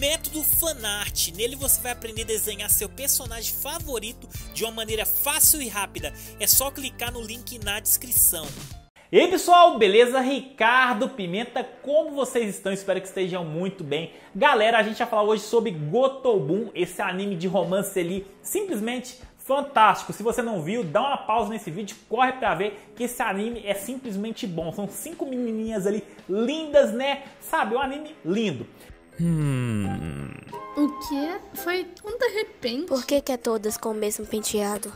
Método Fanart. Nele você vai aprender a desenhar seu personagem favorito de uma maneira fácil e rápida. É só clicar no link na descrição. E aí pessoal, beleza? Ricardo Pimenta, como vocês estão? Espero que estejam muito bem. Galera, a gente vai falar hoje sobre Gotobun, esse anime de romance ali, simplesmente fantástico. Se você não viu, dá uma pausa nesse vídeo, corre pra ver que esse anime é simplesmente bom. São cinco menininhas ali lindas, né? Sabe, um anime lindo. Hum. O que? Foi tão de repente? Por que, que é todas com o mesmo penteado?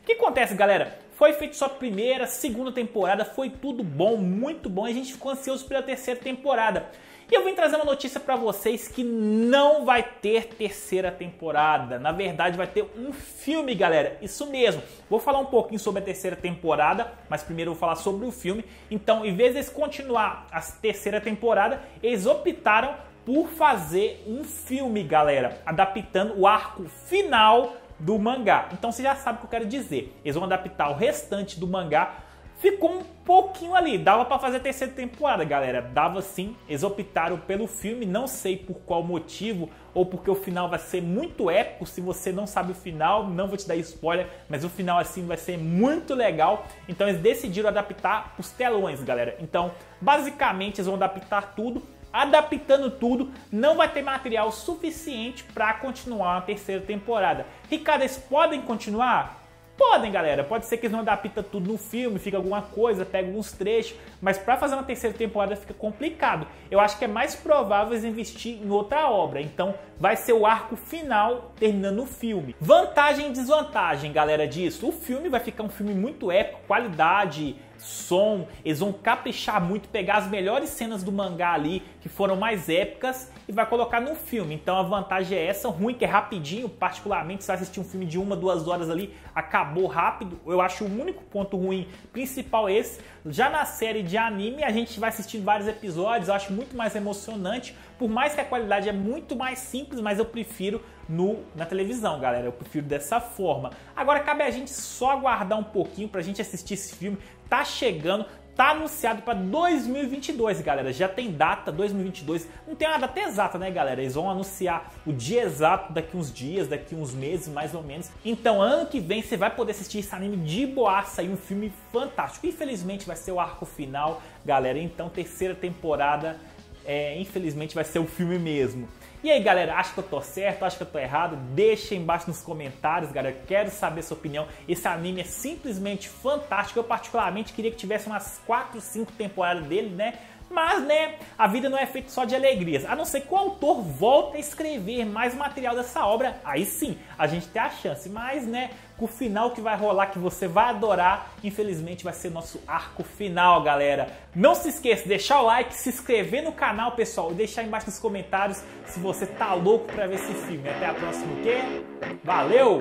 O que acontece, galera? Foi feito só a primeira, segunda temporada, foi tudo bom, muito bom. E a gente ficou ansioso pela terceira temporada. E eu vim trazer uma notícia para vocês que não vai ter terceira temporada. Na verdade, vai ter um filme, galera. Isso mesmo. Vou falar um pouquinho sobre a terceira temporada, mas primeiro eu vou falar sobre o filme. Então, em vez de continuar a terceira temporada, eles optaram por fazer um filme, galera, adaptando o arco final do mangá. Então você já sabe o que eu quero dizer. Eles vão adaptar o restante do mangá ficou um pouquinho ali. Dava para fazer terceira temporada, galera. Dava sim. Eles optaram pelo filme, não sei por qual motivo ou porque o final vai ser muito épico. Se você não sabe o final, não vou te dar spoiler, mas o final assim vai ser muito legal. Então eles decidiram adaptar os telões, galera. Então, basicamente eles vão adaptar tudo. Adaptando tudo, não vai ter material suficiente para continuar a terceira temporada. Ricardo, eles podem continuar? Podem, galera. Pode ser que eles não adaptem tudo no filme, fica alguma coisa, pega alguns trechos, mas para fazer uma terceira temporada fica complicado. Eu acho que é mais provável eles investir em outra obra. Então, vai ser o arco final terminando o filme. Vantagem e desvantagem, galera, disso. O filme vai ficar um filme muito épico, qualidade, som, eles vão caprichar muito, pegar as melhores cenas do mangá ali, que foram mais épicas, e vai colocar no filme. Então a vantagem é essa, ruim que é rapidinho, particularmente se você assistir um filme de uma, duas horas ali, acabou rápido. Eu acho o único ponto ruim principal esse. Já na série de anime, a gente vai assistindo vários episódios, eu acho muito mais emocionante, por mais que a qualidade é muito mais simples, mas eu prefiro no, na televisão, galera. Eu prefiro dessa forma. Agora cabe a gente só aguardar um pouquinho pra gente assistir esse filme. Tá chegando, tá anunciado para 2022, galera. Já tem data 2022. Não tem uma data exata, né, galera? Eles vão anunciar o dia exato daqui uns dias, daqui uns meses, mais ou menos. Então, ano que vem você vai poder assistir esse anime de boaça e um filme fantástico. Infelizmente vai ser o arco final, galera. Então, terceira temporada é, infelizmente vai ser o filme mesmo. E aí, galera, acha que eu tô certo? Acha que eu tô errado? Deixa embaixo nos comentários, galera. Quero saber sua opinião. Esse anime é simplesmente fantástico. Eu particularmente queria que tivesse umas 4, 5 temporadas dele, né? Mas, né, a vida não é feita só de alegrias. A não ser que o autor volte a escrever mais material dessa obra, aí sim, a gente tem a chance. Mas, né, o final que vai rolar, que você vai adorar, infelizmente vai ser nosso arco final, galera. Não se esqueça de deixar o like, se inscrever no canal, pessoal, e deixar embaixo nos comentários se você tá louco pra ver esse filme. Até a próxima, o quê? Valeu!